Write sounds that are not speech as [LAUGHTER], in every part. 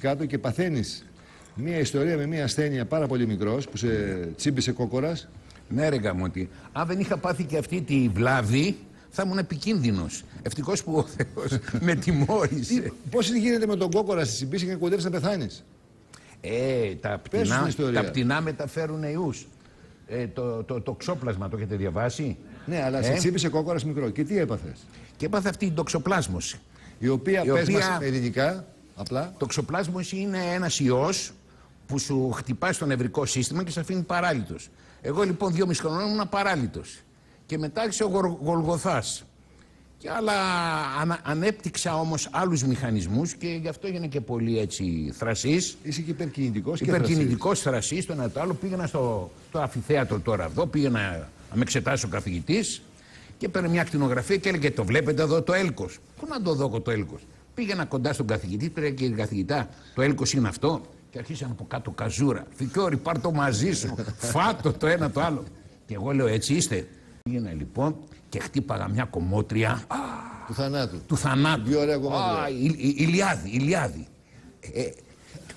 πέσει κάτω και παθαίνεις μια ιστορία με μια ασθένεια πάρα πολύ μικρός που σε τσίμπησε κόκορας. Ναι, ρε Γαμώτη. Αν δεν είχα πάθει και αυτή τη βλάβη, θα ήμουν επικίνδυνος. Ευτυχώς που ο Θεός [LAUGHS] με τιμώρησε. Πώς γίνεται με τον κόκορα στη συμπίση και κοντεύει να πεθάνεις; Ε, τα Πες την πτηνά, ιστορία. τα πτηνά μεταφέρουν ιού. Ε, το, το, το ξόπλασμα το έχετε διαβάσει; Ναι, αλλά σε Ε; τσίμπησε κόκορας μικρό. Και τι έπαθες; Και έπαθε αυτή η τοξοπλάσμωση. Η οποία, Η πες οποία- μας ελληνικά, απλά. Τοξοπλάσμωση είναι ένας ιός που σου χτυπάει στο νευρικό σύστημα και σε αφήνει παράλυτος. Εγώ λοιπόν δύο μισή χρονών ήμουν παράλυτο. Και μετά άρχισε ο Γοργ- Γολγοθάς. Και άλλα, ανα- ανέπτυξα όμως άλλους μηχανισμούς και γι' αυτό έγινε και πολύ έτσι θρασής. Είσαι και υπερκινητικός και Υπερκινητικός θρασής, το ένα το άλλο. Πήγαινα στο το αφιθέατρο τώρα εδώ, πήγαινα να με εξετάσει ο καθηγητής και έπαιρνε μια ακτινογραφία και έλεγε: Το βλέπετε εδώ το έλκος. Πού να το δω εγώ το έλκος; Πήγαινα κοντά στον καθηγητή, του έλεγε: Κύριε καθηγητά, το έλκος είναι αυτό. Και αρχίσαν από κάτω καζούρα. Φικιόρι, πάρ το μαζί σου. [LAUGHS] Φάτο το ένα το άλλο. Και εγώ λέω: Έτσι είστε. Πήγαινα λοιπόν και χτύπαγα μια κομμότρια α, Του θανάτου. του θανάτου. Τι ωραία κομμάτια. Α, η- η- Ηλιάδη, Ηλιάδη. Ε,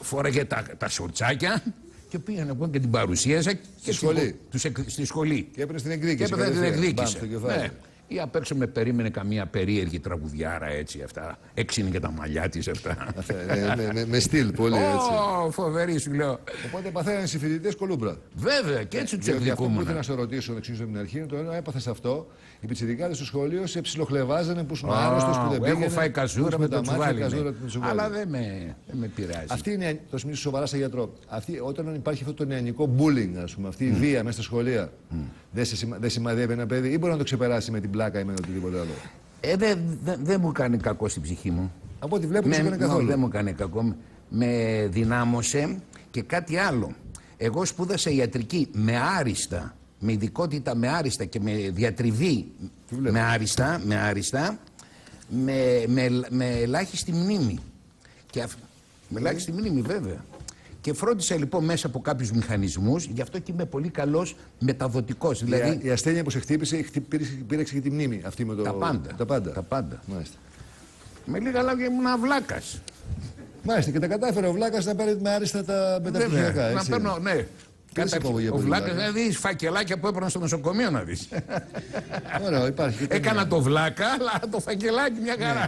φόραγε τα, τα σορτσάκια και πήγαινε λοιπόν και την παρουσίασα. Και σχολή. Τους, εκ- στη σχολή. Και έπαιρνε την Και εκδίκηση. έπαιρνε την κατευθείαν. Μπαμ, εκδίκηση. Στο κεφάλι. Ναι. Ή απ' έξω με περίμενε καμία περίεργη τραγουδιάρα έτσι αυτά. Έξι είναι και τα μαλλιά της αυτά. Αυτά, ε, με, με, με στυλ, πολύ έτσι. Ω, φοβερή σου λέω. Οπότε παθαίνανε οι φοιτητέ κολούμπρα. Βέβαια και έτσι τους Διότι αυτό που ήθελα εκδικούμουν. να σε ρωτήσω, να εξηγήσω από την αρχή, είναι το ένα έπαθε αυτό. Οι πιτσιρικάδες στο σχολείο σε ψιλοχλεβάζανε που ήσουν άρρωστος, που δεν πήγαινε. Έχω φάει καζούρα με το τα μάτια, τσουβάλι. καζούρα ναι. με το τσουβάλι. Αλλά δεν με, δεν με πειράζει. Αυτή είναι, το σημείο σοβαράς σαν γιατρό. Αυτή, όταν υπάρχει αυτό το νεανικό bullying, ας πούμε, αυτή η βία μέσα στα σχολεία, δεν, σε, σημα- δεν σημαδεύει ένα παιδί ή μπορεί να το ξεπεράσει με την πλάκα ή με οτιδήποτε άλλο. Ε, δεν δεν- δεν μου κάνει κακό στην ψυχή μου. Από ό,τι βλέπω, δεν σου Με- έκανε νο, καθόλου. δεν μου κάνει κακό. Με δυνάμωσε και κάτι άλλο. Εγώ σπούδασα ιατρική με άριστα, με ειδικότητα με άριστα και με διατριβή Τι βλέπω. με άριστα, με άριστα, με, με, με ελάχιστη μνήμη. Και αυ- με ελάχιστη μνήμη βέβαια. Και φρόντισα λοιπόν μέσα από κάποιους μηχανισμούς, γι' αυτό και είμαι πολύ καλός μεταδοτικός. Η, Δηλαδή η ασθένεια που σε χτύπησε, χτυ- πήρε- πήρεξε και τη μνήμη. Αυτή με το, τα πάντα. Τα πάντα. Τα πάντα. Μάλιστα. Με λίγα λόγια ήμουν αυλάκας. Μάλιστα και τα κατάφερε ο Βλάκας να πάρει με άριστα τα μεταπτυχιακά. Βέβαια, να έτσι. παίρνω, ναι. σε Κατα- απογωγή από Ο τη Βλάκας Βλάκα. να δει φακελάκια που έπαιρνα στο νοσοκομείο να δεις. Ωραία, υπάρχει. και Έκανα το βλάκα, αλλά το φακελάκι μια χαρά.